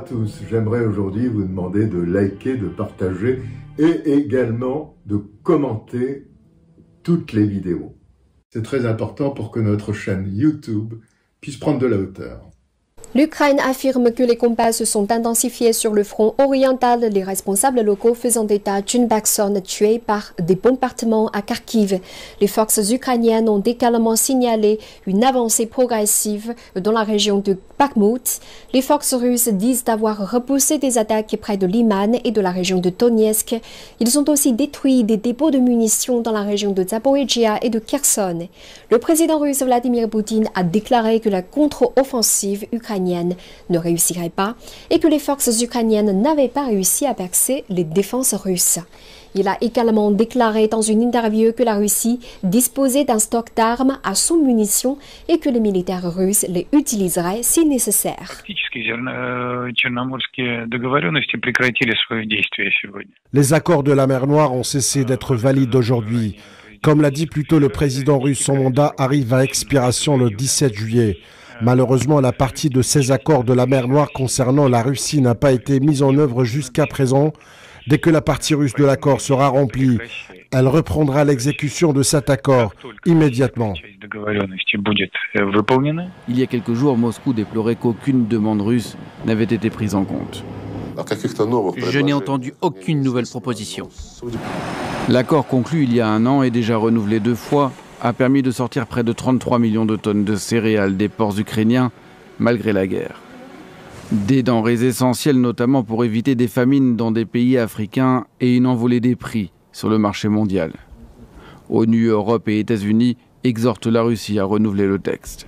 Tous. J'aimerais aujourd'hui vous demander de liker, de partager et également de commenter toutes les vidéos. C'est très important pour que notre chaîne YouTube puisse prendre de la hauteur. L'Ukraine affirme que les combats se sont intensifiés sur le front oriental, les responsables locaux faisant état d'une personne tuée par des bombardements à Kharkiv. Les forces ukrainiennes ont également signalé une avancée progressive dans la région de Bakhmut. Les forces russes disent avoir repoussé des attaques près de Liman et de la région de Donetsk. Ils ont aussi détruit des dépôts de munitions dans la région de Zaporizhia et de Kherson. Le président russe Vladimir Poutine a déclaré que la contre-offensive ukrainienne ne réussirait pas et que les forces ukrainiennes n'avaient pas réussi à percer les défenses russes. Il a également déclaré dans une interview que la Russie disposait d'un stock d'armes à sous-munitions et que les militaires russes les utiliseraient si nécessaire. Les accords de la mer Noire ont cessé d'être valides aujourd'hui. Comme l'a dit plus tôt le président russe, son mandat arrive à expiration le 17 juillet. Malheureusement, la partie de ces accords de la mer Noire concernant la Russie n'a pas été mise en œuvre jusqu'à présent. Dès que la partie russe de l'accord sera remplie, elle reprendra l'exécution de cet accord immédiatement. Il y a quelques jours, Moscou déplorait qu'aucune demande russe n'avait été prise en compte. Je n'ai entendu aucune nouvelle proposition. L'accord conclu il y a un an est déjà renouvelé deux fois a permis de sortir près de 33 millions de tonnes de céréales des ports ukrainiens malgré la guerre. Des denrées essentielles notamment pour éviter des famines dans des pays africains et une envolée des prix sur le marché mondial. ONU, Europe et États-Unis exhortent la Russie à renouveler le texte.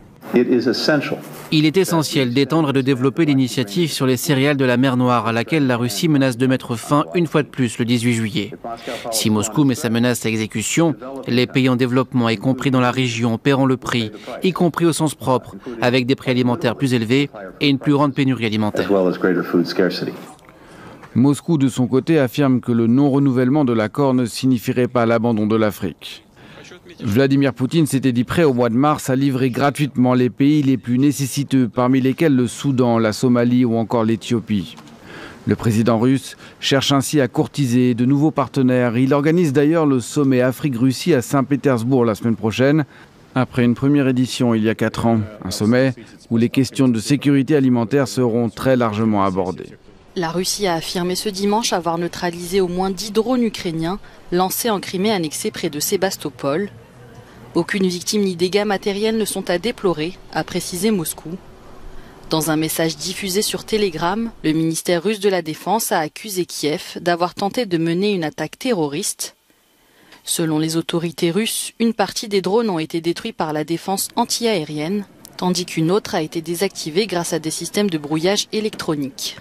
Il est essentiel d'étendre et de développer l'initiative sur les céréales de la mer Noire, à laquelle la Russie menace de mettre fin une fois de plus le 18 juillet. Si Moscou met sa menace à exécution, les pays en développement, y compris dans la région, paieront le prix, y compris au sens propre, avec des prix alimentaires plus élevés et une plus grande pénurie alimentaire. Moscou, de son côté, affirme que le non-renouvellement de l'accord ne signifierait pas l'abandon de l'Afrique. Vladimir Poutine s'était dit prêt au mois de mars à livrer gratuitement les pays les plus nécessiteux, parmi lesquels le Soudan, la Somalie ou encore l'Éthiopie. Le président russe cherche ainsi à courtiser de nouveaux partenaires. Il organise d'ailleurs le sommet Afrique-Russie à Saint-Pétersbourg la semaine prochaine, après une première édition il y a quatre ans. Un sommet où les questions de sécurité alimentaire seront très largement abordées. La Russie a affirmé ce dimanche avoir neutralisé au moins 10 drones ukrainiens lancés en Crimée annexée près de Sébastopol. Aucune victime ni dégâts matériels ne sont à déplorer, a précisé Moscou. Dans un message diffusé sur Telegram, le ministère russe de la Défense a accusé Kiev d'avoir tenté de mener une attaque terroriste. Selon les autorités russes, une partie des drones ont été détruits par la défense antiaérienne, tandis qu'une autre a été désactivée grâce à des systèmes de brouillage électronique.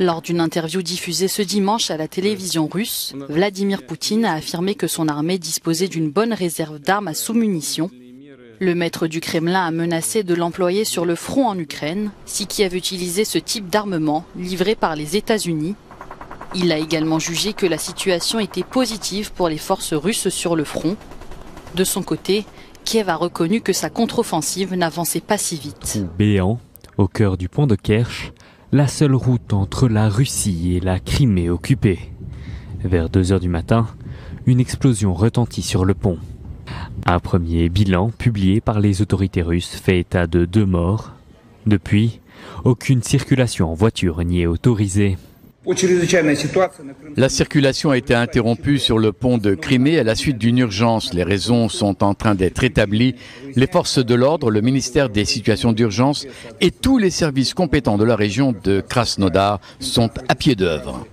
Lors d'une interview diffusée ce dimanche à la télévision russe, Vladimir Poutine a affirmé que son armée disposait d'une bonne réserve d'armes à sous-munitions. Le maître du Kremlin a menacé de l'employer sur le front en Ukraine si Kiev utilisait ce type d'armement livré par les États-Unis. Il a également jugé que la situation était positive pour les forces russes sur le front. De son côté, Kiev a reconnu que sa contre-offensive n'avançait pas si vite. Béant, au cœur du pont de Kerch, la seule route entre la Russie et la Crimée occupée. Vers 2 heures du matin, une explosion retentit sur le pont. Un premier bilan publié par les autorités russes fait état de deux morts. Depuis, aucune circulation en voiture n'y est autorisée. La circulation a été interrompue sur le pont de Crimée à la suite d'une urgence. Les raisons sont en train d'être établies. Les forces de l'ordre, le ministère des situations d'urgence et tous les services compétents de la région de Krasnodar sont à pied d'œuvre.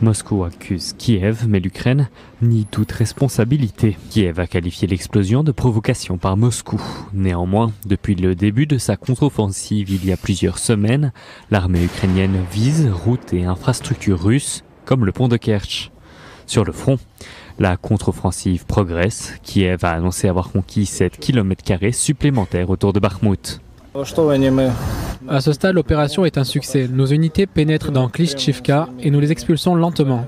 Moscou accuse Kiev, mais l'Ukraine nie toute responsabilité. Kiev a qualifié l'explosion de provocation par Moscou. Néanmoins, depuis le début de sa contre-offensive il y a plusieurs semaines, l'armée ukrainienne vise routes et infrastructures russes, comme le pont de Kerch. Sur le front, la contre-offensive progresse. Kiev a annoncé avoir conquis 7 km supplémentaires autour de Bakhmut. À ce stade, l'opération est un succès. Nos unités pénètrent dans Klishchivka et nous les expulsons lentement.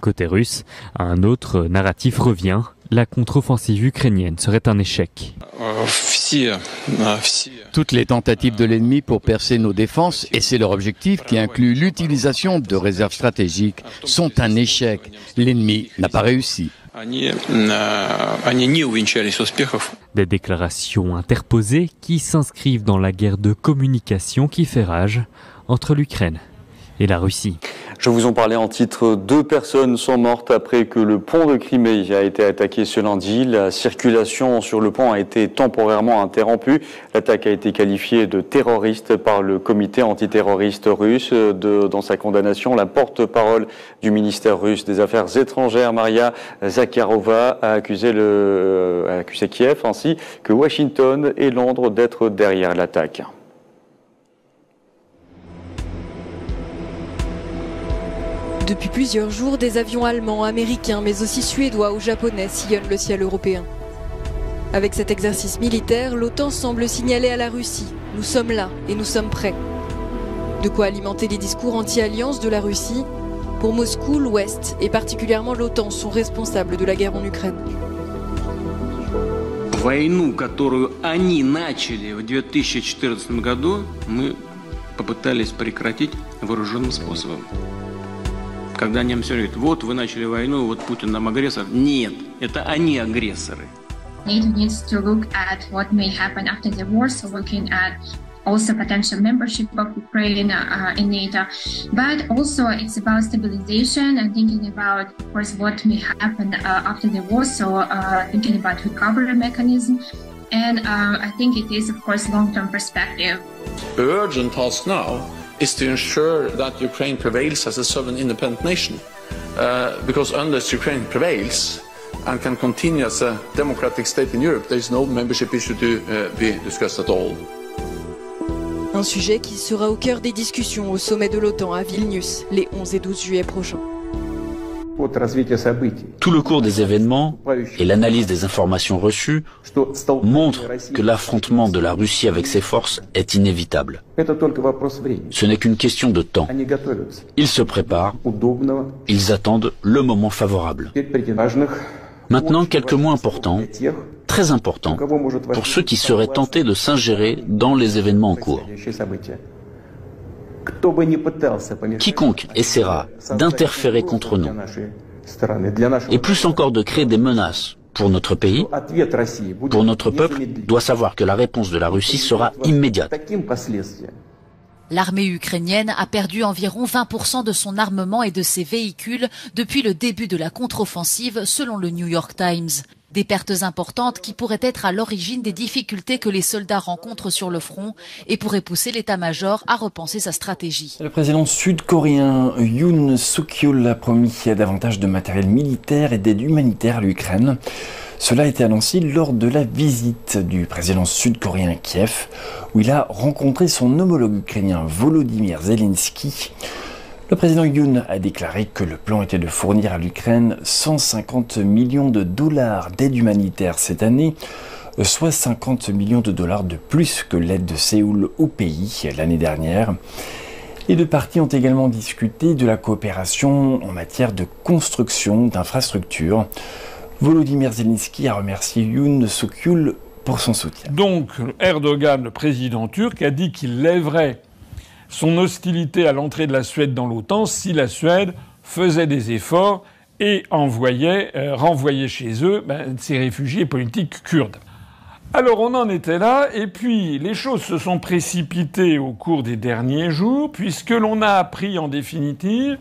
Côté russe, un autre narratif revient. la contre-offensive ukrainienne serait un échec. Toutes les tentatives de l'ennemi pour percer nos défenses, et c'est leur objectif qui inclut l'utilisation de réserves stratégiques, sont un échec. L'ennemi n'a pas réussi. Des déclarations interposées qui s'inscrivent dans la guerre de communication qui fait rage entre l'Ukraine Je vous en parlais en titre. Deux personnes sont mortes après que le pont de Crimée a été attaqué ce lundi. La circulation sur le pont a été temporairement interrompue. L'attaque a été qualifiée de terroriste par le comité antiterroriste russe. Dans sa condamnation, la porte-parole du ministère russe des Affaires étrangères, Maria Zakharova, a accusé Kiev ainsi que Washington et Londres d'être derrière l'attaque. Depuis plusieurs jours, des avions allemands, américains, mais aussi suédois ou japonais sillonnent le ciel européen. Avec cet exercice militaire, l'OTAN semble signaler à la Russie Nous sommes là et nous sommes prêts. De quoi alimenter les discours anti-alliance de la Russie. Pour Moscou, l'Ouest et particulièrement l'OTAN sont responsables de la guerre en Ukraine. Войну, которую они начали в 2014 году, мы попытались прекратить вооруженным способом. Когда немцы говорят, вот вы начали войну, вот Путин нам агрессор. Нет, это они агрессоры. NATO needs to look at what may happen after the war, so looking at also potential membership of Ukraine uh, in NATO, but also it's about stabilization and thinking about, of course, what may happen uh, after the war. So uh, thinking about recovery mechanism, and uh, I think it is, of course, long-term perspective. Urgent task now is to ensure that Ukraine prevails as a sovereign independent nation. Uh, because unless Ukraine prevails and can continue as a democratic state in Europe, there is no membership issue to uh, be discussed at all. Un sujet qui sera au cœur des discussions au sommet de l'OTAN à Vilnius les 11 et 12 juillet prochains. Tout le cours des événements et l'analyse des informations reçues montrent que l'affrontement de la Russie avec ses forces est inévitable. Ce n'est qu'une question de temps. Ils se préparent, ils attendent le moment favorable. Maintenant, quelques mots importants, très importants, pour ceux qui seraient tentés de s'ingérer dans les événements en cours. Quiconque essaiera d'interférer contre nous, et plus encore de créer des menaces pour notre pays, pour notre peuple, doit savoir que la réponse de la Russie sera immédiate. L'armée ukrainienne a perdu environ 20% de son armement et de ses véhicules depuis le début de la contre-offensive, selon le New York Times. Des pertes importantes qui pourraient être à l'origine des difficultés que les soldats rencontrent sur le front et pourraient pousser l'état-major à repenser sa stratégie. Le président sud-coréen Yoon Suk-yeol a promis davantage de matériel militaire et d'aide humanitaire à l'Ukraine. Cela a été annoncé lors de la visite du président sud-coréen à Kiev, où il a rencontré son homologue ukrainien Volodymyr Zelensky. Le président Yoon a déclaré que le plan était de fournir à l'Ukraine 150 millions de dollars d'aide humanitaire cette année, soit 50 millions de dollars de plus que l'aide de Séoul au pays l'année dernière. Les deux parties ont également discuté de la coopération en matière de construction d'infrastructures. Volodymyr Zelensky a remercié Yoon Suk-yeol pour son soutien. Donc Erdogan, le président turc, a dit qu'il lèverait son hostilité à l'entrée de la Suède dans l'OTAN si la Suède faisait des efforts et euh, renvoyait chez eux ben, ces réfugiés politiques kurdes. Alors on en était là, et puis les choses se sont précipitées au cours des derniers jours, puisque l'on a appris en définitive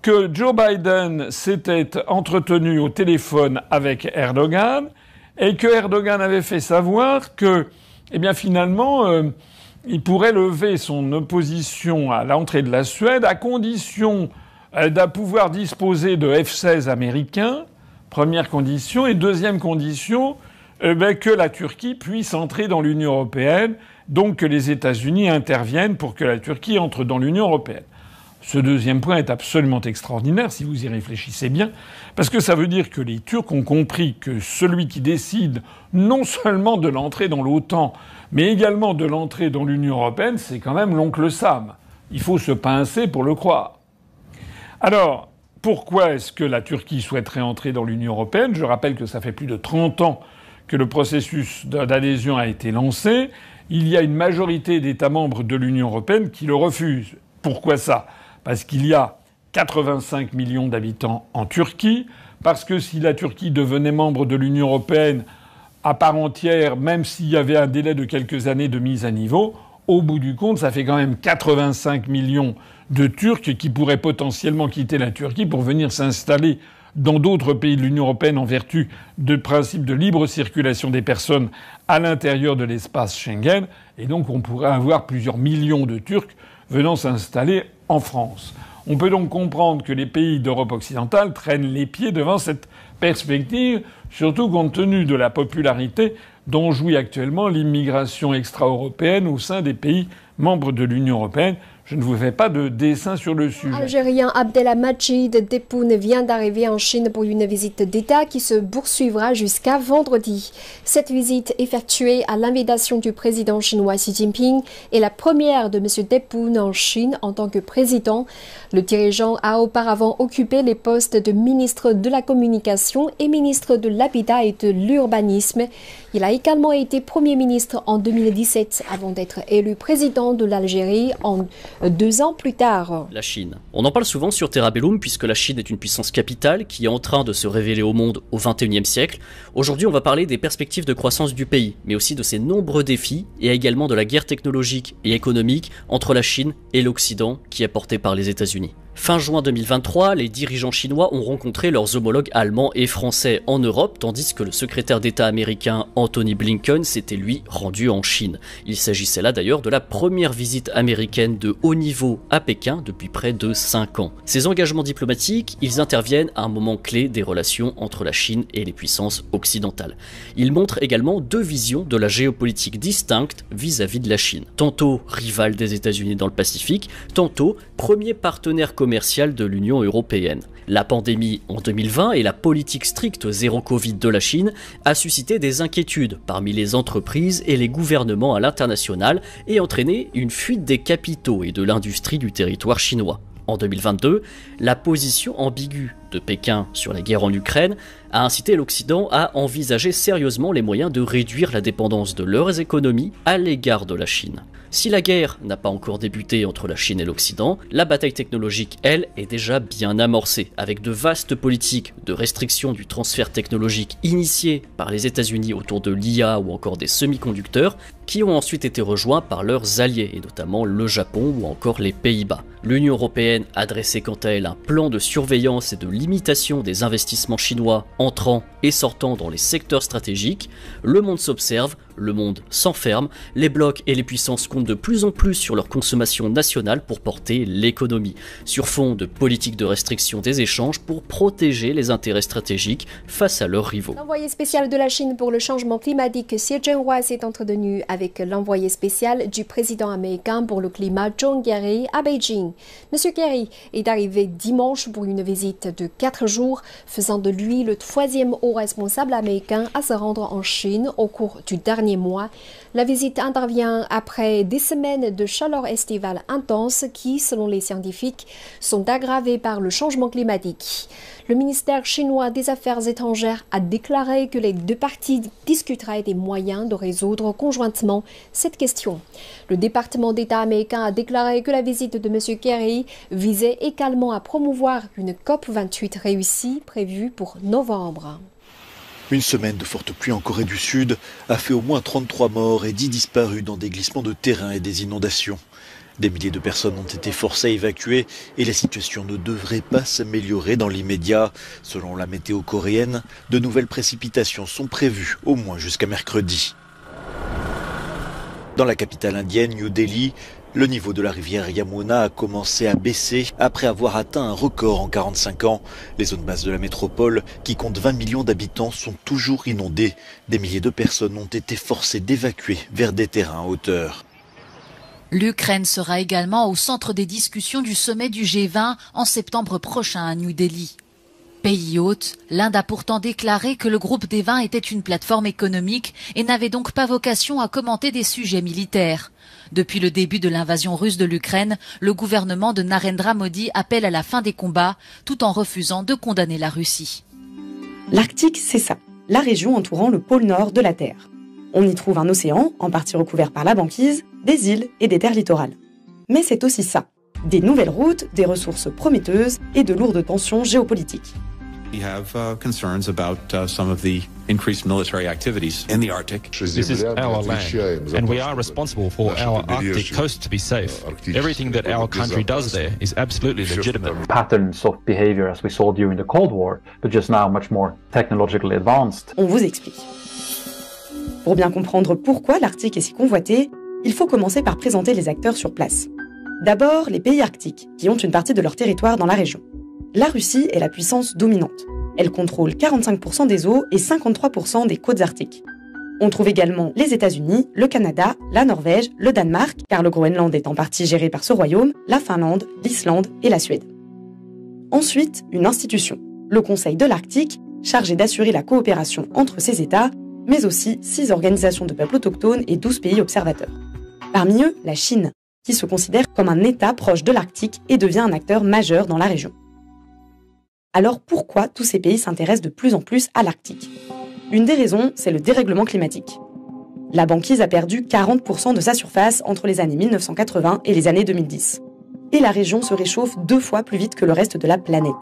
que Joe Biden s'était entretenu au téléphone avec Erdogan, et que Erdogan avait fait savoir que, eh bien finalement, euh, il pourrait lever son opposition à l'entrée de la Suède à condition euh, de pouvoir disposer de F-16 américains, première condition, et deuxième condition, euh, ben, que la Turquie puisse entrer dans l'Union européenne, donc que les États-Unis interviennent pour que la Turquie entre dans l'Union européenne. Ce deuxième point est absolument extraordinaire si vous y réfléchissez bien, parce que ça veut dire que les Turcs ont compris que celui qui décide non seulement de l'entrée dans l'OTAN, mais également de l'entrée dans l'Union européenne, c'est quand même l'oncle Sam. Il faut se pincer pour le croire. Alors, pourquoi est-ce que la Turquie souhaiterait entrer dans l'Union européenne? Je rappelle que ça fait plus de 30 ans que le processus d'adhésion a été lancé. Il y a une majorité d'États membres de l'Union européenne qui le refusent. Pourquoi ça? Parce qu'il y a 85 millions d'habitants en Turquie, parce que si la Turquie devenait membre de l'Union européenne à part entière, même s'il y avait un délai de quelques années de mise à niveau, au bout du compte, ça fait quand même 85 millions de Turcs qui pourraient potentiellement quitter la Turquie pour venir s'installer dans d'autres pays de l'Union européenne en vertu de principes de libre circulation des personnes à l'intérieur de l'espace Schengen. Et donc on pourrait avoir plusieurs millions de Turcs venant s'installer en France. On peut donc comprendre que les pays d'Europe occidentale traînent les pieds devant cette perspective, surtout compte tenu de la popularité dont jouit actuellement l'immigration extra-européenne au sein des pays membres de l'Union européenne. Je ne vous fais pas de dessin sur le sujet. Algérien Abdelhamajid Depoun vient d'arriver en Chine pour une visite d'État qui se poursuivra jusqu'à vendredi. Cette visite effectuée à l'invitation du président chinois Xi Jinping est la première de M. Depoun en Chine en tant que président. Le dirigeant a auparavant occupé les postes de ministre de la Communication et ministre de l'Habitat et de l'Urbanisme. Il a également été Premier ministre en 2017 avant d'être élu président de l'Algérie en deux ans plus tard. La Chine. On en parle souvent sur Terra Bellum puisque la Chine est une puissance capitale qui est en train de se révéler au monde au XXIe siècle. Aujourd'hui, on va parler des perspectives de croissance du pays, mais aussi de ses nombreux défis et également de la guerre technologique et économique entre la Chine et l'Occident qui est portée par les États-Unis. Fin juin 2023, les dirigeants chinois ont rencontré leurs homologues allemands et français en Europe, tandis que le secrétaire d'État américain Anthony Blinken s'était lui rendu en Chine. Il s'agissait là d'ailleurs de la première visite américaine de haut niveau à Pékin depuis près de 5 ans. Ces engagements diplomatiques, ils interviennent à un moment clé des relations entre la Chine et les puissances occidentales. Ils montrent également deux visions de la géopolitique distinctes vis-à-vis de la Chine. Tantôt rival des États-Unis dans le Pacifique, tantôt premier partenaire commercial de l'Union européenne. La pandémie en 2020 et la politique stricte zéro Covid de la Chine a suscité des inquiétudes parmi les entreprises et les gouvernements à l'international et entraîné une fuite des capitaux et de l'industrie du territoire chinois. En 2022, la position ambiguë de Pékin sur la guerre en Ukraine a incité l'Occident à envisager sérieusement les moyens de réduire la dépendance de leurs économies à l'égard de la Chine. Si la guerre n'a pas encore débuté entre la Chine et l'Occident, la bataille technologique, elle, est déjà bien amorcée, avec de vastes politiques de restriction du transfert technologique initiées par les États-Unis autour de l'IA ou encore des semi-conducteurs, qui ont ensuite été rejoints par leurs alliés, et notamment le Japon ou encore les Pays-Bas. L'Union européenne a dressé quant à elle un plan de surveillance et de limitation des investissements chinois entrant et sortant dans les secteurs stratégiques. Le monde s'observe, le monde s'enferme, les blocs et les puissances comptent de plus en plus sur leur consommation nationale pour porter l'économie, sur fond de politique de restriction des échanges pour protéger les intérêts stratégiques face à leurs rivaux. L'envoyé spécial de la Chine pour le changement climatique Xi Jinping s'est entretenu avec l'envoyé spécial du président américain pour le climat John Kerry à Beijing. Monsieur Kerry est arrivé dimanche pour une visite de quatre jours, faisant de lui le troisième haut responsable américain à se rendre en Chine au cours du dernier mois. La visite intervient après des semaines de chaleur estivale intense qui, selon les scientifiques, sont aggravées par le changement climatique. Le ministère chinois des Affaires étrangères a déclaré que les deux parties discuteraient des moyens de résoudre conjointement cette question. Le département d'État américain a déclaré que la visite de M. Kerry visait également à promouvoir une COP28 réussie prévue pour novembre. Une semaine de fortes pluies en Corée du Sud a fait au moins 33 morts et 10 disparus dans des glissements de terrain et des inondations. Des milliers de personnes ont été forcées à évacuer et la situation ne devrait pas s'améliorer dans l'immédiat. Selon la météo coréenne, de nouvelles précipitations sont prévues au moins jusqu'à mercredi. Dans la capitale indienne, New Delhi, le niveau de la rivière Yamuna a commencé à baisser après avoir atteint un record en 45 ans. Les zones basses de la métropole, qui comptent 20 millions d'habitants, sont toujours inondées. Des milliers de personnes ont été forcées d'évacuer vers des terrains en hauteur. L'Ukraine sera également au centre des discussions du sommet du G20 en septembre prochain à New Delhi. Pays hôte, l'Inde a pourtant déclaré que le groupe des 20 était une plateforme économique et n'avait donc pas vocation à commenter des sujets militaires. Depuis le début de l'invasion russe de l'Ukraine, le gouvernement de Narendra Modi appelle à la fin des combats tout en refusant de condamner la Russie. L'Arctique, c'est ça, la région entourant le pôle nord de la Terre. On y trouve un océan, en partie recouvert par la banquise, des îles et des terres littorales. Mais c'est aussi ça, des nouvelles routes, des ressources prometteuses et de lourdes tensions géopolitiques. We have uh, concerns about uh, some of the increased military activities in the Arctic. This is our land, and we are responsible for our Arctic coast to be safe. Everything that our country does there is absolutely legitimate. Patterns of behavior as we saw during the Cold War, but just now much more technologically advanced. On vous explique. Pour bien comprendre pourquoi l'Arctique est si convoité, il faut commencer par présenter les acteurs sur place. D'abord, les pays arctiques, qui ont une partie de leur territoire dans la région. La Russie est la puissance dominante. Elle contrôle 45% des eaux et 53% des côtes arctiques. On trouve également les États-Unis, le Canada, la Norvège, le Danemark, car le Groenland est en partie géré par ce royaume, la Finlande, l'Islande et la Suède. Ensuite, une institution, le Conseil de l'Arctique, chargé d'assurer la coopération entre ces États, mais aussi six organisations de peuples autochtones et 12 pays observateurs. Parmi eux, la Chine, qui se considère comme un État proche de l'Arctique et devient un acteur majeur dans la région. Alors pourquoi tous ces pays s'intéressent de plus en plus à l'Arctique? Une des raisons, c'est le dérèglement climatique. La banquise a perdu 40% de sa surface entre les années 1980 et les années 2010. Et la région se réchauffe deux fois plus vite que le reste de la planète.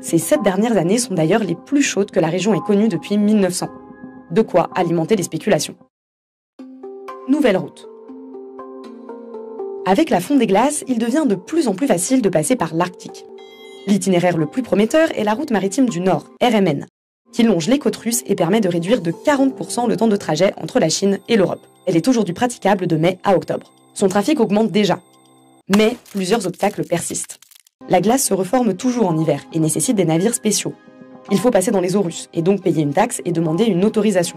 Ces sept dernières années sont d'ailleurs les plus chaudes que la région ait connues depuis 1900. De quoi alimenter les spéculations. Nouvelle route. Avec la fonte des glaces, il devient de plus en plus facile de passer par l'Arctique. L'itinéraire le plus prometteur est la route maritime du Nord, RMN, qui longe les côtes russes et permet de réduire de 40% le temps de trajet entre la Chine et l'Europe. Elle est aujourd'hui praticable de mai à octobre. Son trafic augmente déjà. Mais plusieurs obstacles persistent. La glace se reforme toujours en hiver et nécessite des navires spéciaux. Il faut passer dans les eaux russes et donc payer une taxe et demander une autorisation.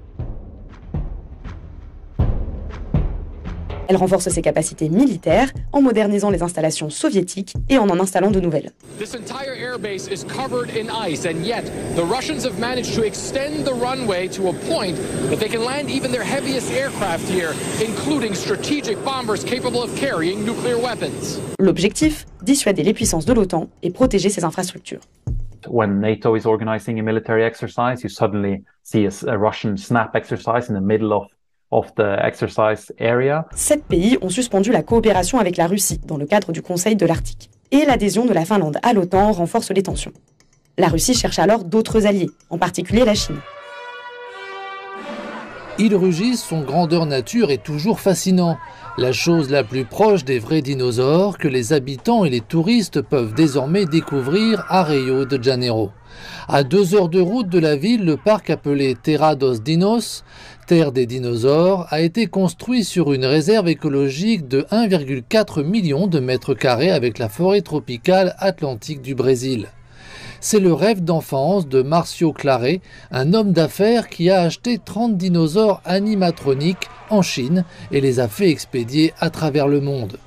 Elle renforce ses capacités militaires en modernisant les installations soviétiques et en en installant de nouvelles. This entire airbase is covered in ice and yet the Russians have managed to extend the runway to a point that they can land even their heaviest aircraft here, including strategic bombers capable of carrying nuclear weapons. L'objectif dissuader les puissances de l'OTAN et protéger ses infrastructures. When NATO is organizing a military exercise, you suddenly see a, a Russian snap exercise in the middle of of the exercise area. Sept pays ont suspendu la coopération avec la Russie dans le cadre du Conseil de l'Arctique. Et l'adhésion de la Finlande à l'OTAN renforce les tensions. La Russie cherche alors d'autres alliés, en particulier la Chine. Il rugit, son grandeur nature est toujours fascinant. La chose la plus proche des vrais dinosaures que les habitants et les touristes peuvent désormais découvrir à Rio de Janeiro. À deux heures de route de la ville, le parc appelé Terra dos Dinos Terre des dinosaures a été construit sur une réserve écologique de 1,4 million de mètres carrés avec la forêt tropicale atlantique du Brésil. C'est le rêve d'enfance de Marcio Claré, un homme d'affaires qui a acheté 30 dinosaures animatroniques en Chine et les a fait expédier à travers le monde.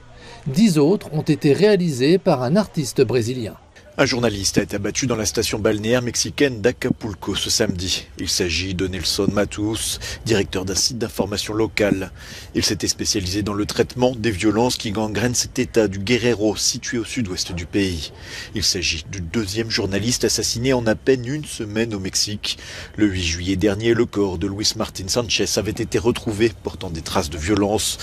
Dix autres ont été réalisés par un artiste brésilien. Un journaliste a été abattu dans la station balnéaire mexicaine d'Acapulco ce samedi. Il s'agit de Nelson Matus, directeur d'un site d'information local. Il s'était spécialisé dans le traitement des violences qui gangrènent cet état du Guerrero situé au sud-ouest du pays. Il s'agit du deuxième journaliste assassiné en à peine une semaine au Mexique. Le 8 juillet dernier, le corps de Luis Martin Sanchez avait été retrouvé portant des traces de violence.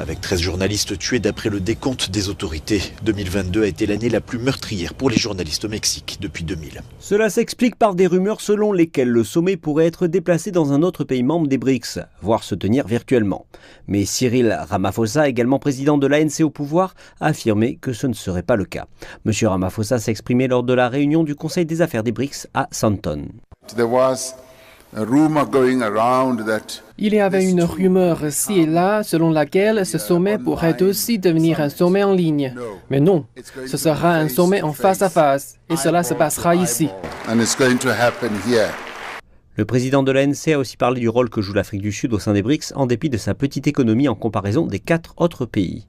Avec 13 journalistes tués d'après le décompte des autorités. 2022 a été l'année la plus meurtrière pour les journalistes au Mexique depuis 2000. Cela s'explique par des rumeurs selon lesquelles le sommet pourrait être déplacé dans un autre pays membre des BRICS, voire se tenir virtuellement. Mais Cyril Ramaphosa, également président de l'ANC au pouvoir, a affirmé que ce ne serait pas le cas. Monsieur Ramaphosa s'est exprimé lors de la réunion du Conseil des affaires des BRICS à Santon. Il y avait une rumeur ici et là selon laquelle ce sommet pourrait aussi devenir un sommet en ligne. Mais non, ce sera un sommet en face à face et cela se passera ici. Le président de l'ANC a aussi parlé du rôle que joue l'Afrique du Sud au sein des BRICS en dépit de sa petite économie en comparaison des quatre autres pays.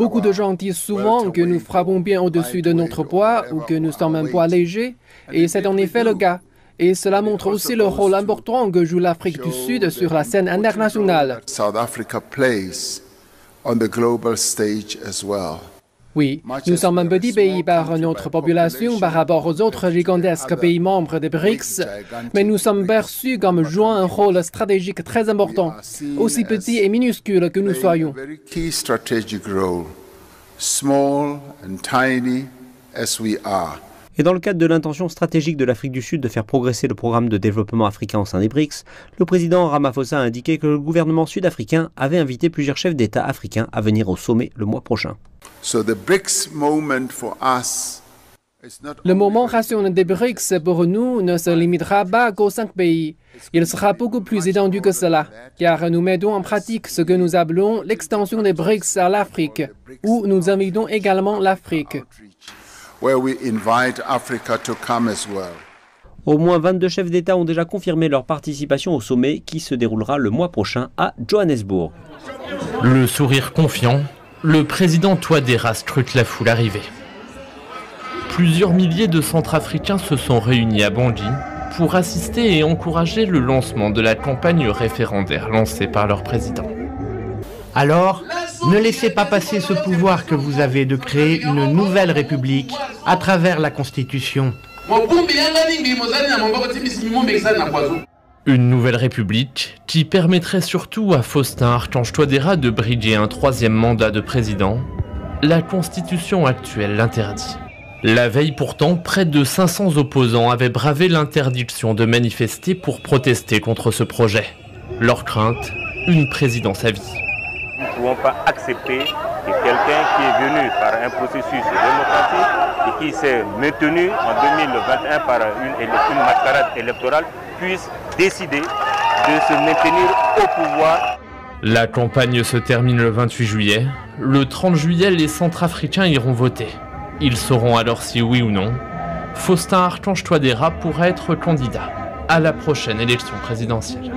Beaucoup de gens disent souvent que nous frappons bien au-dessus de notre poids ou que nous sommes un poids léger, et c'est en effet le cas. Et cela montre aussi le rôle important que joue l'Afrique du Sud sur la scène internationale. Oui, nous sommes un petit pays par notre population par rapport aux autres gigantesques pays membres des BRICS, mais nous sommes perçus comme jouant un rôle stratégique très important, aussi petit et minuscule que nous soyons. Et dans le cadre de l'intention stratégique de l'Afrique du Sud de faire progresser le programme de développement africain au sein des BRICS, le président Ramaphosa a indiqué que le gouvernement sud-africain avait invité plusieurs chefs d'État africains à venir au sommet le mois prochain. Le moment ration des BRICS pour nous ne se limitera pas qu'aux cinq pays. Il sera beaucoup plus étendu que cela, car nous mettons en pratique ce que nous appelons l'extension des BRICS à l'Afrique, où nous invitons également l'Afrique. Au moins 22 chefs d'État ont déjà confirmé leur participation au sommet qui se déroulera le mois prochain à Johannesburg. Le sourire confiant, le président Touadéra scrute la foule arrivée. Plusieurs milliers de Centrafricains se sont réunis à Bangui pour assister et encourager le lancement de la campagne référendaire lancée par leur président. Alors, ne laissez pas passer ce pouvoir que vous avez de créer une nouvelle république à travers la Constitution. Une nouvelle république qui permettrait surtout à Faustin Archange Touadéra de briguer un troisième mandat de président. La constitution actuelle l'interdit. La veille pourtant, près de 500 opposants avaient bravé l'interdiction de manifester pour protester contre ce projet. Leur crainte, une présidence à vie. Nous ne pouvons pas accepter que quelqu'un qui est venu par un processus démocratique et qui s'est maintenu en 2021 par une, une mascarade électorale puisse décider de se maintenir au pouvoir. La campagne se termine le 28 juillet. Le 30 juillet, les Centrafricains iront voter. Ils sauront alors si oui ou non, Faustin Archange Touadéra pourra être candidat à la prochaine élection présidentielle.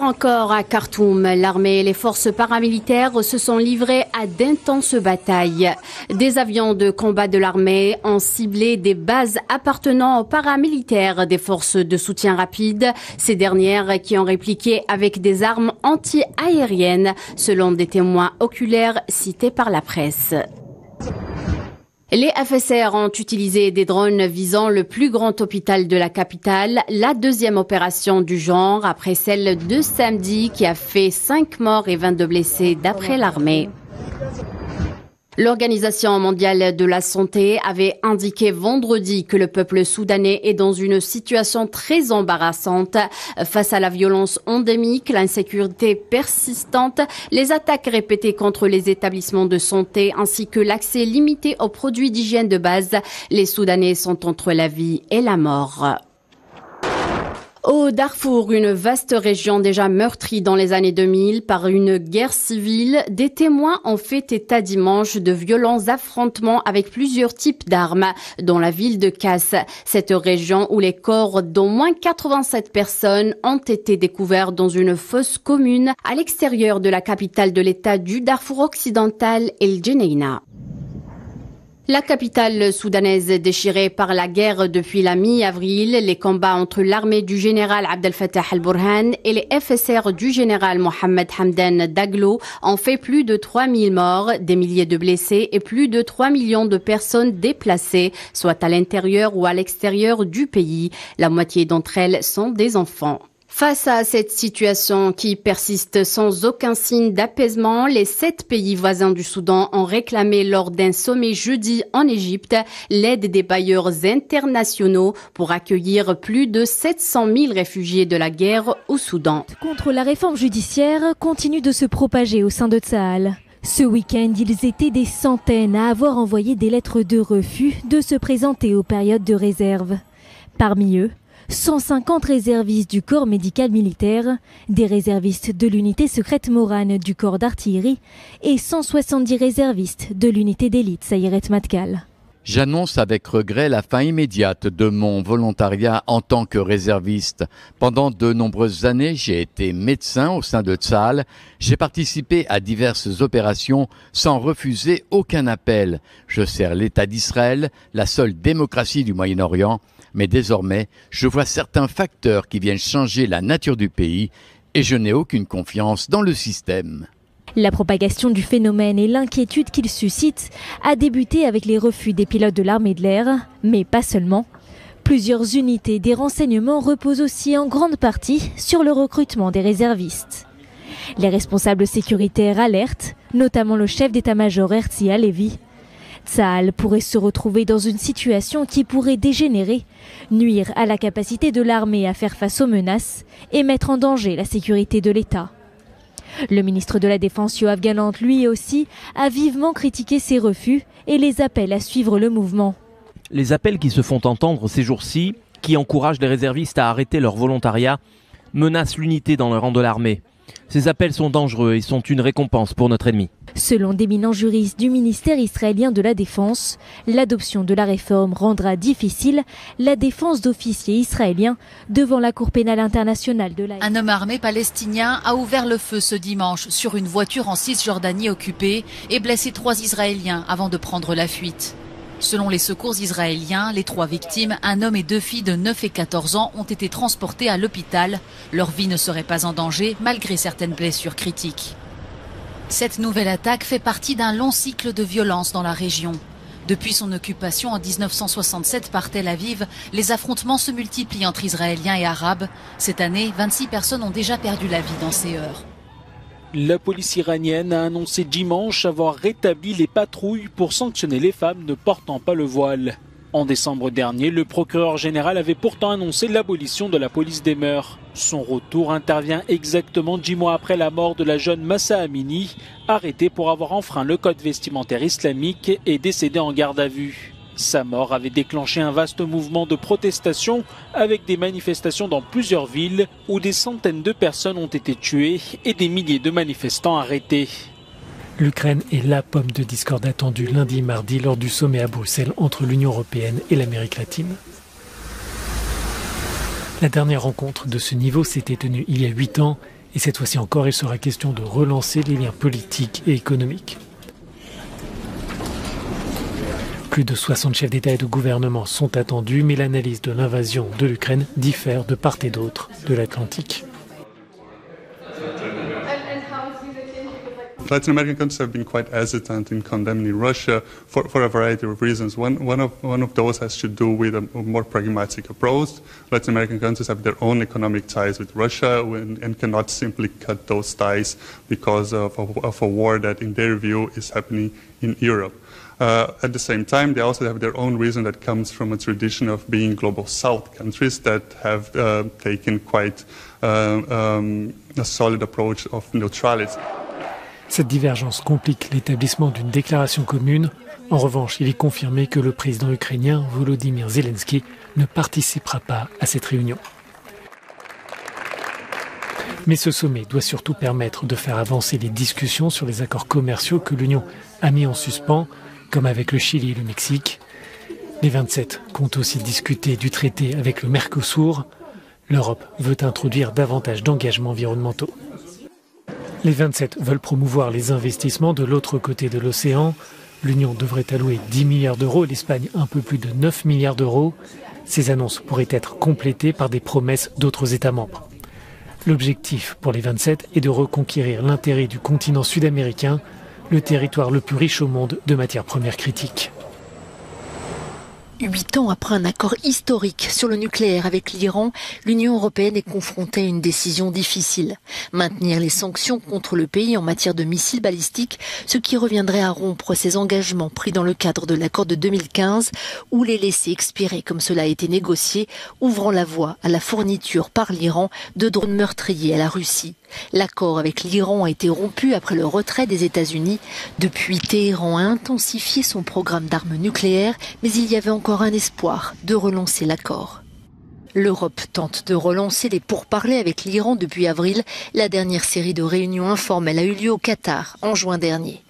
Encore à Khartoum, l'armée et les forces paramilitaires se sont livrés à d'intenses batailles. Des avions de combat de l'armée ont ciblé des bases appartenant aux paramilitaires des forces de soutien rapide, ces dernières qui ont répliqué avec des armes anti-aériennes, selon des témoins oculaires cités par la presse. Les FSR ont utilisé des drones visant le plus grand hôpital de la capitale, la deuxième opération du genre après celle de samedi qui a fait 5 morts et 22 blessés d'après l'armée. L'Organisation mondiale de la santé avait indiqué vendredi que le peuple soudanais est dans une situation très embarrassante face à la violence endémique, l'insécurité persistante, les attaques répétées contre les établissements de santé ainsi que l'accès limité aux produits d'hygiène de base. Les Soudanais sont entre la vie et la mort. Au Darfour, une vaste région déjà meurtrie dans les années 2000 par une guerre civile, des témoins ont fait état dimanche de violents affrontements avec plusieurs types d'armes dans la ville de Kass. Cette région où les corps d'au moins 87 personnes ont été découverts dans une fosse commune à l'extérieur de la capitale de l'état du Darfour occidental, El Geneina. La capitale soudanaise déchirée par la guerre depuis la mi-avril, les combats entre l'armée du général Abdel Fattah al-Burhan et les FSR du général Mohamed Hamdan Daglo ont fait plus de 3000 morts, des milliers de blessés et plus de 3 millions de personnes déplacées, soit à l'intérieur ou à l'extérieur du pays. La moitié d'entre elles sont des enfants. Face à cette situation qui persiste sans aucun signe d'apaisement, les sept pays voisins du Soudan ont réclamé lors d'un sommet jeudi en Égypte l'aide des bailleurs internationaux pour accueillir plus de 700 000 réfugiés de la guerre au Soudan. Contre la réforme judiciaire continue de se propager au sein de Tsahal. Ce week-end, ils étaient des centaines à avoir envoyé des lettres de refus de se présenter aux périodes de réserve. Parmi eux, 150 réservistes du corps médical militaire, des réservistes de l'unité secrète Morane du corps d'artillerie et 170 réservistes de l'unité d'élite Sayeret Matkal. J'annonce avec regret la fin immédiate de mon volontariat en tant que réserviste. Pendant de nombreuses années, j'ai été médecin au sein de Tzal. J'ai participé à diverses opérations sans refuser aucun appel. Je sers l'État d'Israël, la seule démocratie du Moyen-Orient, mais désormais, je vois certains facteurs qui viennent changer la nature du pays et je n'ai aucune confiance dans le système. La propagation du phénomène et l'inquiétude qu'il suscite a débuté avec les refus des pilotes de l'armée de l'air, mais pas seulement. Plusieurs unités des renseignements reposent aussi en grande partie sur le recrutement des réservistes. Les responsables sécuritaires alertent, notamment le chef d'état-major Herzia Levy, Tsahal pourrait se retrouver dans une situation qui pourrait dégénérer, nuire à la capacité de l'armée à faire face aux menaces et mettre en danger la sécurité de l'État. Le ministre de la Défense Yoav Galant, lui aussi, a vivement critiqué ces refus et les appelle à suivre le mouvement. Les appels qui se font entendre ces jours-ci, qui encouragent les réservistes à arrêter leur volontariat, menacent l'unité dans le rang de l'armée. Ces appels sont dangereux et sont une récompense pour notre ennemi. Selon d'éminents juristes du ministère israélien de la Défense, l'adoption de la réforme rendra difficile la défense d'officiers israéliens devant la Cour pénale internationale de la Un homme armé palestinien a ouvert le feu ce dimanche sur une voiture en Cisjordanie occupée et blessé trois Israéliens avant de prendre la fuite. Selon les secours israéliens, les trois victimes, un homme et deux filles de 9 et 14 ans, ont été transportés à l'hôpital. Leur vie ne serait pas en danger malgré certaines blessures critiques. Cette nouvelle attaque fait partie d'un long cycle de violence dans la région. Depuis son occupation en 1967 par Tel Aviv, les affrontements se multiplient entre Israéliens et Arabes. Cette année, 26 personnes ont déjà perdu la vie dans ces heures. La police iranienne a annoncé dimanche avoir rétabli les patrouilles pour sanctionner les femmes ne portant pas le voile. En décembre dernier, le procureur général avait pourtant annoncé l'abolition de la police des mœurs. Son retour intervient exactement dix mois après la mort de la jeune Massa Amini, arrêtée pour avoir enfreint le code vestimentaire islamique et décédée en garde à vue. Sa mort avait déclenché un vaste mouvement de protestation avec des manifestations dans plusieurs villes où des centaines de personnes ont été tuées et des milliers de manifestants arrêtés. L'Ukraine est la pomme de discorde attendue lundi et mardi lors du sommet à Bruxelles entre l'Union européenne et l'Amérique latine. La dernière rencontre de ce niveau s'était tenue il y a huit ans et cette fois-ci encore il sera question de relancer les liens politiques et économiques. Plus de 60 chefs d'État et de gouvernement sont attendus, mais l'analyse de l'invasion de l'Ukraine diffère de part et d'autre de l'Atlantique. Latin American countries have been quite hesitant in condemning Russia for, for a variety of reasons. One, one, of, one of those has to do with a, a more pragmatic approach. Latin American countries have their own economic ties with Russia and, and cannot simply cut those ties because of, of, of, a war that, in their view, is happening in Europe. Uh, at the same time, they also have their own reason that comes from a tradition of being global south countries that have uh, taken quite uh, um, a solid approach of neutrality. Cette divergence complique l'établissement d'une déclaration commune. En revanche, il est confirmé que le président ukrainien Volodymyr Zelensky ne participera pas à cette réunion. Mais ce sommet doit surtout permettre de faire avancer les discussions sur les accords commerciaux que l'Union a mis en suspens, comme avec le Chili et le Mexique. Les 27 comptent aussi discuter du traité avec le Mercosur. L'Europe veut introduire davantage d'engagements environnementaux. Les 27 veulent promouvoir les investissements de l'autre côté de l'océan. L'Union devrait allouer 10 milliards d'euros, l'Espagne un peu plus de 9 milliards d'euros. Ces annonces pourraient être complétées par des promesses d'autres États membres. L'objectif pour les 27 est de reconquérir l'intérêt du continent sud-américain, le territoire le plus riche au monde de matières premières critiques. Huit ans après un accord historique sur le nucléaire avec l'Iran, l'Union européenne est confrontée à une décision difficile. Maintenir les sanctions contre le pays en matière de missiles balistiques, ce qui reviendrait à rompre ses engagements pris dans le cadre de l'accord de 2015, ou les laisser expirer comme cela a été négocié, ouvrant la voie à la fourniture par l'Iran de drones meurtriers à la Russie. L'accord avec l'Iran a été rompu après le retrait des États-Unis. Depuis, Téhéran a intensifié son programme d'armes nucléaires, mais il y avait encore un espoir de relancer l'accord. L'Europe tente de relancer les pourparlers avec l'Iran depuis avril. La dernière série de réunions informelles a eu lieu au Qatar en juin dernier.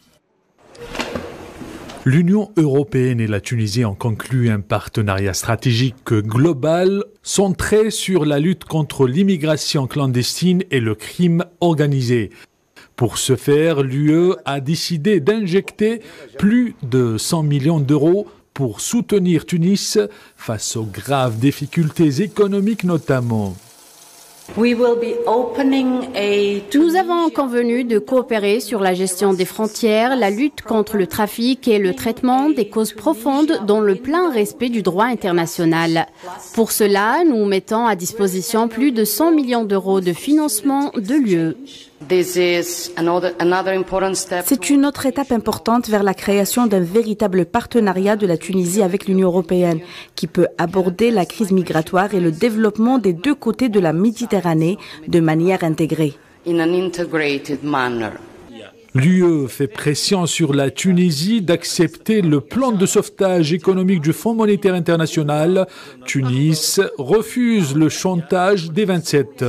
L'Union européenne et la Tunisie ont conclu un partenariat stratégique global centré sur la lutte contre l'immigration clandestine et le crime organisé. Pour ce faire, l'UE a décidé d'injecter plus de 100 millions d'euros pour soutenir Tunis face aux graves difficultés économiques notamment. Nous avons convenu de coopérer sur la gestion des frontières, la lutte contre le trafic et le traitement des causes profondes dans le plein respect du droit international. Pour cela, nous mettons à disposition plus de 100 millions d'euros de financement de l'UE. C'est une autre étape importante vers la création d'un véritable partenariat de la Tunisie avec l'Union européenne, qui peut aborder la crise migratoire et le développement des deux côtés de la Méditerranée de manière intégrée. L'UE fait pression sur la Tunisie d'accepter le plan de sauvetage économique du Fonds monétaire international. Tunis refuse le chantage des 27.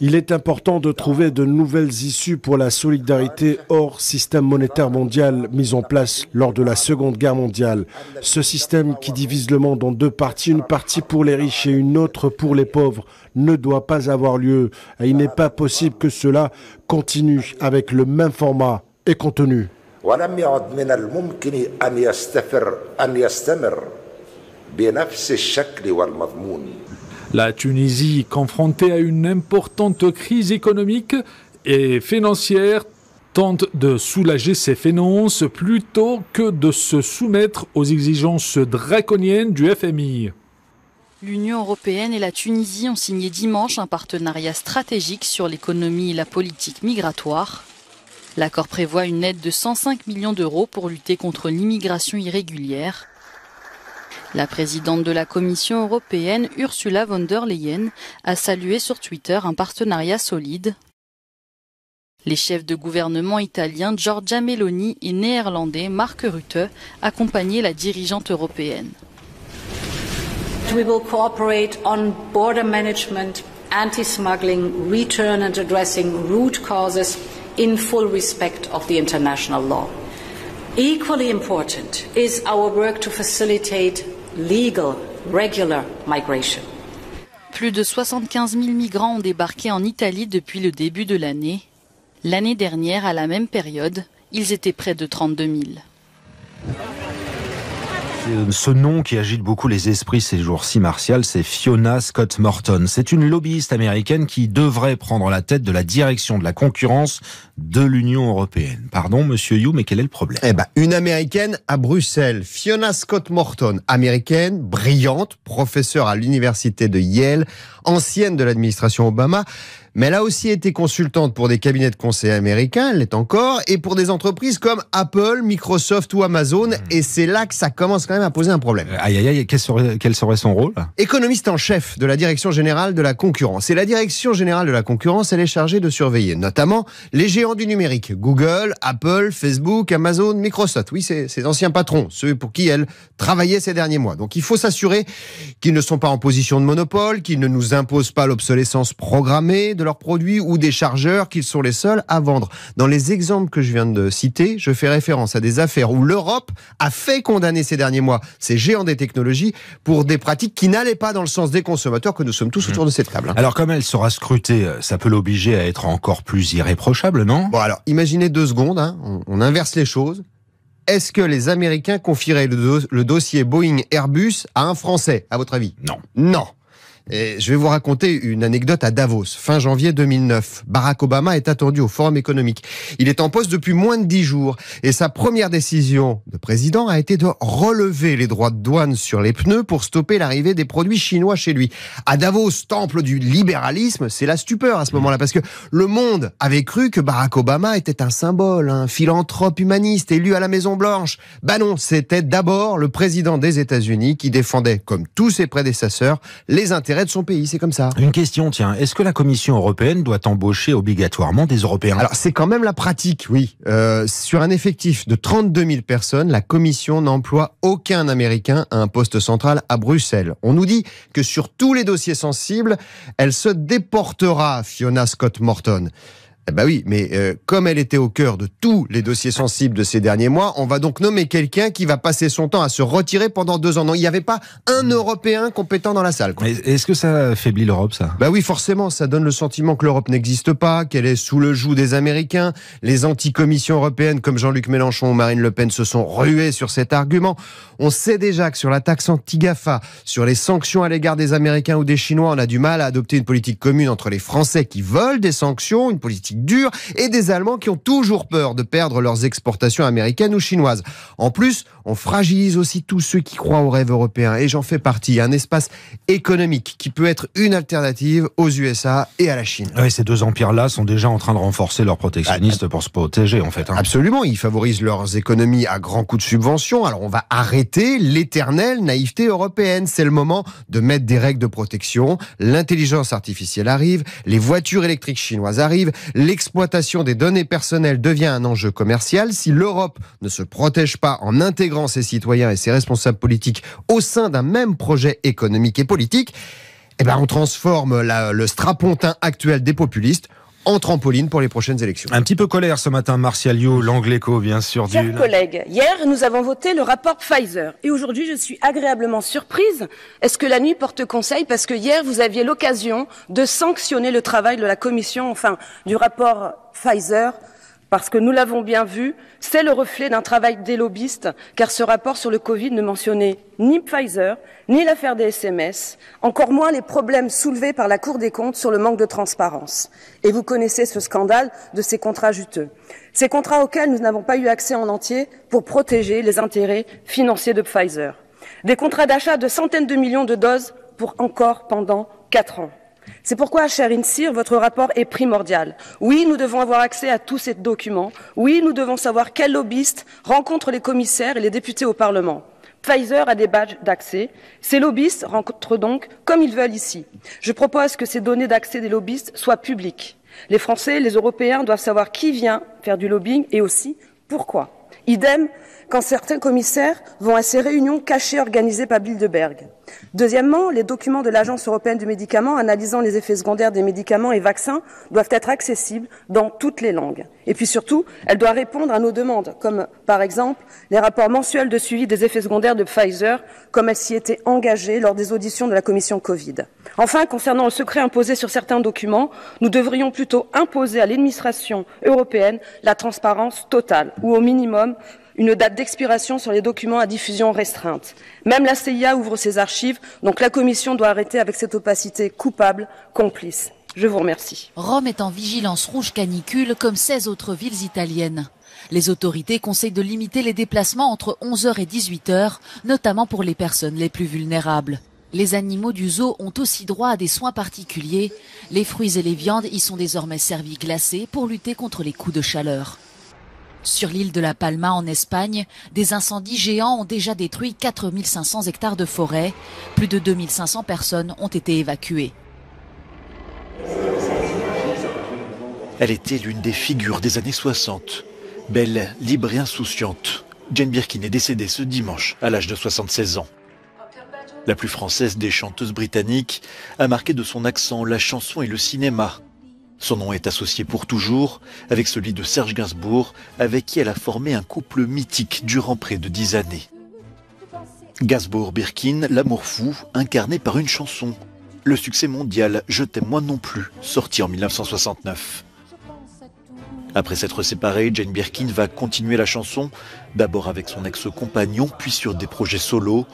Il est important de trouver de nouvelles issues pour la solidarité hors système monétaire mondial mis en place lors de la Seconde Guerre mondiale. Ce système qui divise le monde en deux parties, une partie pour les riches et une autre pour les pauvres, ne doit pas avoir lieu. Et il n'est pas possible que cela continue avec le même format et contenu. La Tunisie, confrontée à une importante crise économique et financière, tente de soulager ses finances plutôt que de se soumettre aux exigences draconiennes du FMI. L'Union européenne et la Tunisie ont signé dimanche un partenariat stratégique sur l'économie et la politique migratoire. L'accord prévoit une aide de 105 millions d'euros pour lutter contre l'immigration irrégulière. La présidente de la Commission européenne, Ursula von der Leyen, a salué sur Twitter un partenariat solide. Les chefs de gouvernement italiens Giorgia Meloni et néerlandais Mark Rutte accompagnaient la dirigeante européenne. We will cooperate on border management, anti-smuggling, return and addressing root causes in full respect of the international law. Equally important is our work to facilitate legal, regular migration. Plus de 75 000 migrants ont débarqué en Italie depuis le début de l'année. L'année dernière, à la même période, ils étaient près de 32 000. Ce nom qui agite beaucoup les esprits ces jours-ci, Martial, c'est Fiona Scott Morton. C'est une lobbyiste américaine qui devrait prendre la tête de la direction de la concurrence de l'Union européenne. Pardon, monsieur You, mais quel est le problème? Eh ben, une américaine à Bruxelles, Fiona Scott Morton, américaine, brillante, professeure à l'université de Yale, ancienne de l'administration Obama. Mais elle a aussi été consultante pour des cabinets de conseil américains, elle l'est encore, et pour des entreprises comme Apple, Microsoft ou Amazon. Et c'est là que ça commence quand même à poser un problème. Aïe, aïe, aïe, quel serait, quel serait son rôle? Économiste en chef de la Direction générale de la concurrence. Et la Direction générale de la concurrence, elle est chargée de surveiller notamment les géants du numérique. Google, Apple, Facebook, Amazon, Microsoft. Oui, c'est ces anciens patrons, ceux pour qui elle travaillait ces derniers mois. Donc il faut s'assurer qu'ils ne sont pas en position de monopole, qu'ils ne nous imposent pas l'obsolescence programmée de leurs produits ou des chargeurs qu'ils sont les seuls à vendre. Dans les exemples que je viens de citer, je fais référence à des affaires où l'Europe a fait condamner ces derniers mois ces géants des technologies pour des pratiques qui n'allaient pas dans le sens des consommateurs que nous sommes tous autour de cette table. Alors comme elle sera scrutée, euh, ça peut l'obliger à être encore plus irréprochable, non? Bon alors, imaginez deux secondes, hein, on, on inverse les choses. Est-ce que les Américains confieraient le, do- le dossier Boeing Airbus à un Français, à votre avis? Non. Non. Et je vais vous raconter une anecdote à Davos, fin janvier 2009. Barack Obama est attendu au Forum économique. Il est en poste depuis moins de dix jours et sa première décision de président a été de relever les droits de douane sur les pneus pour stopper l'arrivée des produits chinois chez lui. À Davos, temple du libéralisme, c'est la stupeur à ce moment-là parce que le monde avait cru que Barack Obama était un symbole, un philanthrope humaniste élu à la Maison Blanche. Bah non, c'était d'abord le président des États-Unis qui défendait, comme tous ses prédécesseurs, les intérêts de son pays. C'est comme ça. Une question, tiens, est-ce que la Commission européenne doit embaucher obligatoirement des Européens? Alors c'est quand même la pratique, oui. Euh, sur un effectif de 32 000 personnes, la Commission n'emploie aucun Américain à un poste central à Bruxelles. On nous dit que sur tous les dossiers sensibles, elle se déportera, Fiona Scott Morton. Eh ben oui, mais euh, comme elle était au cœur de tous les dossiers sensibles de ces derniers mois, on va donc nommer quelqu'un qui va passer son temps à se retirer pendant deux ans. Non, il n'y avait pas un Européen compétent dans la salle. quoi. Mais Est-ce que ça affaiblit l'Europe, ça? Bah oui, forcément, ça donne le sentiment que l'Europe n'existe pas, qu'elle est sous le joug des Américains. Les anti-commissions européennes comme Jean-Luc Mélenchon ou Marine Le Pen se sont rués sur cet argument. On sait déjà que sur la taxe anti-GAFA, sur les sanctions à l'égard des Américains ou des Chinois, on a du mal à adopter une politique commune entre les Français qui veulent des sanctions, une politique dure, et des Allemands qui ont toujours peur de perdre leurs exportations américaines ou chinoises. En plus, on fragilise aussi tous ceux qui croient au rêve européen, et j'en fais partie, un espace économique qui peut être une alternative aux USA et à la Chine. Ces deux empires-là sont déjà en train de renforcer leur protectionnisme pour se protéger, en fait. hein. Absolument, ils favorisent leurs économies à grands coups de subventions. Alors on va arrêter l'éternelle naïveté européenne. C'est le moment de mettre des règles de protection. L'intelligence artificielle arrive, les voitures électriques chinoises arrivent, l'exploitation des données personnelles devient un enjeu commercial. Si l'Europe ne se protège pas en intégrant ses citoyens et ses responsables politiques au sein d'un même projet économique et politique, eh ben on transforme le strapontin actuel des populistes en trampoline pour les prochaines élections. Un petit peu colère ce matin, Martial You, l'Angléco, bien sûr. Chers du- collègues, hier nous avons voté le rapport Pfizer et aujourd'hui je suis agréablement surprise. Est-ce que la nuit porte conseil? Parce que hier vous aviez l'occasion de sanctionner le travail de la commission, enfin du rapport Pfizer parce que nous l'avons bien vu, c'est le reflet d'un travail des lobbyistes, car ce rapport sur le Covid ne mentionnait ni Pfizer, ni l'affaire des SMS, encore moins les problèmes soulevés par la Cour des comptes sur le manque de transparence. Et vous connaissez ce scandale de ces contrats juteux. Ces contrats auxquels nous n'avons pas eu accès en entier pour protéger les intérêts financiers de Pfizer. Des contrats d'achat de centaines de millions de doses pour encore pendant quatre ans. C'est pourquoi, cher INSIR, votre rapport est primordial. Oui, nous devons avoir accès à tous ces documents. Oui, nous devons savoir quels lobbyistes rencontrent les commissaires et les députés au Parlement. Pfizer a des badges d'accès. Ces lobbyistes rencontrent donc comme ils veulent ici. Je propose que ces données d'accès des lobbyistes soient publiques. Les Français, les Européens doivent savoir qui vient faire du lobbying et aussi pourquoi. Idem quand certains commissaires vont à ces réunions cachées organisées par Bilderberg. Deuxièmement, les documents de l'Agence européenne du médicament analysant les effets secondaires des médicaments et vaccins doivent être accessibles dans toutes les langues. Et puis surtout, elle doit répondre à nos demandes, comme par exemple les rapports mensuels de suivi des effets secondaires de Pfizer, comme elle s'y était engagée lors des auditions de la commission Covid. Enfin, concernant le secret imposé sur certains documents, nous devrions plutôt imposer à l'administration européenne la transparence totale, ou au minimum une date d'expiration sur les documents à diffusion restreinte. Même la CIA ouvre ses archives, donc la Commission doit arrêter avec cette opacité coupable, complice. Je vous remercie. Rome est en vigilance rouge canicule comme 16 autres villes italiennes. Les autorités conseillent de limiter les déplacements entre 11h et 18h, notamment pour les personnes les plus vulnérables. Les animaux du zoo ont aussi droit à des soins particuliers. Les fruits et les viandes y sont désormais servis glacés pour lutter contre les coups de chaleur. Sur l'île de la Palma en Espagne, des incendies géants ont déjà détruit 4500 hectares de forêt. Plus de 2500 personnes ont été évacuées. Elle était l'une des figures des années 60. Belle, libre et insouciante. Jane Birkin est décédée ce dimanche à l'âge de 76 ans. La plus française des chanteuses britanniques a marqué de son accent la chanson et le cinéma. Son nom est associé pour toujours avec celui de Serge Gainsbourg, avec qui elle a formé un couple mythique durant près de dix années. Gainsbourg-Birkin, l'amour fou, incarné par une chanson. Le succès mondial Je t'aime moi non plus, sorti en 1969. Après s'être séparée, Jane Birkin va continuer la chanson, d'abord avec son ex-compagnon, puis sur des projets solos.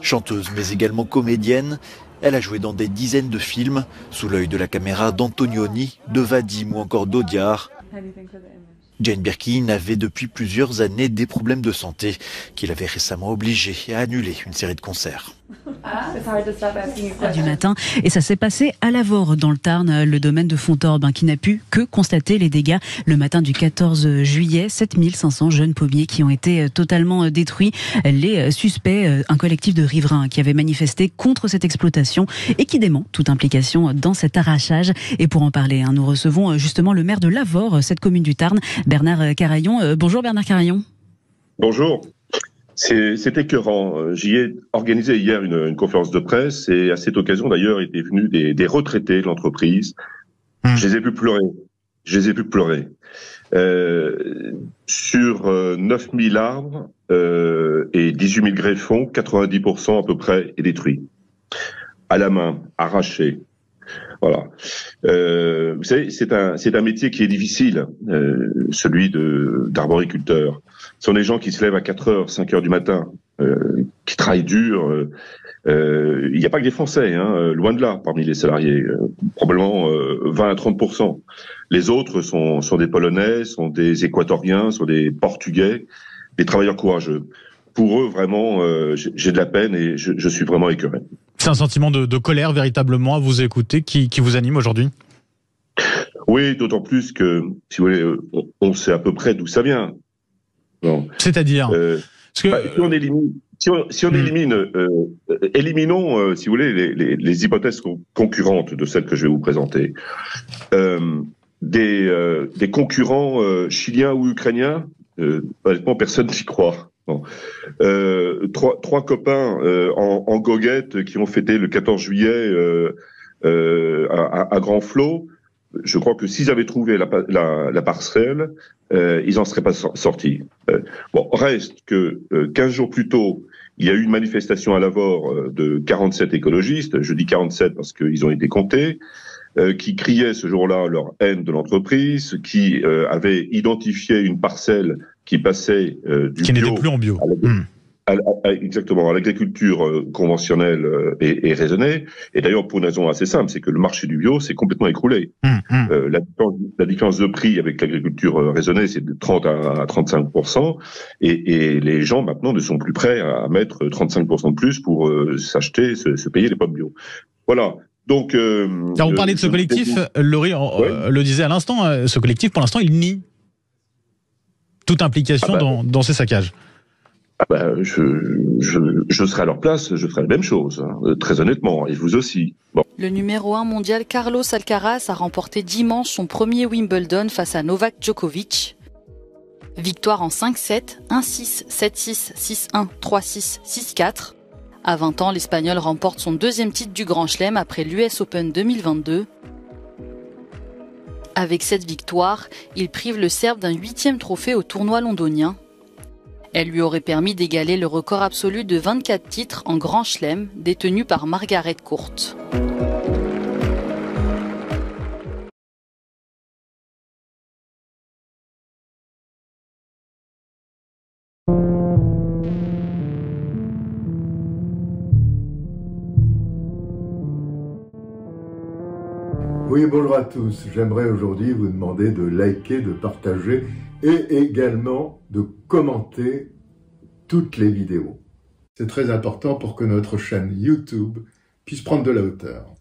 Chanteuse mais également comédienne, elle a joué dans des dizaines de films, sous l'œil de la caméra d'Antonioni, de Vadim ou encore d'Audiard. Jane Birkin avait depuis plusieurs années des problèmes de santé qu'il avait récemment obligé à annuler une série de concerts. Du matin, et ça s'est passé à Lavore, dans le Tarn, le domaine de Fontorbe, hein, qui n'a pu que constater les dégâts le matin du 14 juillet. 7500 jeunes pommiers qui ont été euh, totalement euh, détruits. Les euh, suspects, un collectif de riverains qui avait manifesté contre cette exploitation et qui dément toute implication dans cet arrachage. Et pour en parler, hein, nous recevons justement le maire de Lavore, cette commune du Tarn, Bernard Carayon. Bonjour Bernard Carayon. Bonjour. C'est écœurant. Euh, j'y ai organisé hier une, conférence de presse et à cette occasion d'ailleurs étaient venus des, retraités de l'entreprise. Hmm. Je les ai pu pleurer. Je les ai pu pleurer. Euh, sur 9000 euh, arbres euh, et 18 000 greffons, 90% à peu près est détruit. À la main, arraché. Voilà. Euh, vous savez, c'est un, c'est un métier qui est difficile, euh, celui de d'arboriculteur. Ce sont des gens qui se lèvent à 4 heures, 5 heures du matin, euh, qui travaillent dur. Euh, euh, il n'y a pas que des Français, hein, loin de là, parmi les salariés, probablement 20 à 30% Les autres sont, sont des Polonais, sont des Équatoriens, sont des Portugais, des travailleurs courageux. Pour eux, vraiment, j'ai de la peine et je, je suis vraiment écœuré. C'est un sentiment de, de, colère véritablement à vous écouter qui, qui vous anime aujourd'hui? Oui, d'autant plus que, si vous voulez, on sait à peu près d'où ça vient. C'est-à-dire euh, que... Bah, si on élimine, si on, si on hmm. élimine, euh, éliminons, euh, si vous voulez, les, les, les, hypothèses concurrentes de celles que je vais vous présenter. Euh, des, euh, des concurrents chiliens ou ukrainiens, honnêtement, personne n'y croit. Bon. trois, trois copains en, en, goguette qui ont fêté le 14 juillet à, à, Grand Flot je crois que s'ils avaient trouvé la, la, la parcelle, euh, ils n'en seraient pas sortis. Euh, bon, reste que euh, 15 jours plus tôt, il y a eu une manifestation à Lavore euh, de 47 écologistes, je dis 47 parce qu'ils ont été comptés, euh, qui criaient ce jour-là leur haine de l'entreprise, qui avaient identifié une parcelle qui passait du qui n'était plus en bio exactement, à l'agriculture euh, conventionnelle euh, et, et, raisonnée. Et d'ailleurs, pour une raison assez simple, c'est que le marché du bio s'est complètement écroulé. Hum, hum. Euh, la, la, différence de prix avec l'agriculture raisonnée, c'est de 30 à 35 et, et, les gens maintenant ne sont plus prêts à mettre 35 de plus pour s'acheter, se, payer les pommes bio. Voilà. Donc, euh, on parlait de ce collectif, Laurie le disait à l'instant, ce collectif, pour l'instant, il nie toute implication ah bah, dans, dans ces saccages. Ah ben, je, serais à leur place, je ferais la même chose, hein, euh, très honnêtement, et vous aussi. Le numéro 1 mondial Carlos Alcaraz a remporté dimanche son premier Wimbledon face à Novak Djokovic. Victoire en 5-7, 1-6, 7-6, 6-1, 3-6, 6-4. À 20 ans, l'Espagnol remporte son deuxième titre du Grand Chelem après l'US Open 2022. Avec cette victoire, il prive le Serbe d'un huitième trophée au tournoi londonien. Elle lui aurait permis d'égaler le record absolu de 24 titres en Grand Chelem détenu par Margaret Court. Oui, bonjour à tous. J'aimerais aujourd'hui vous demander de liker, de partager et également de commenter toutes les vidéos. C'est très important pour que notre chaîne YouTube puisse prendre de la hauteur.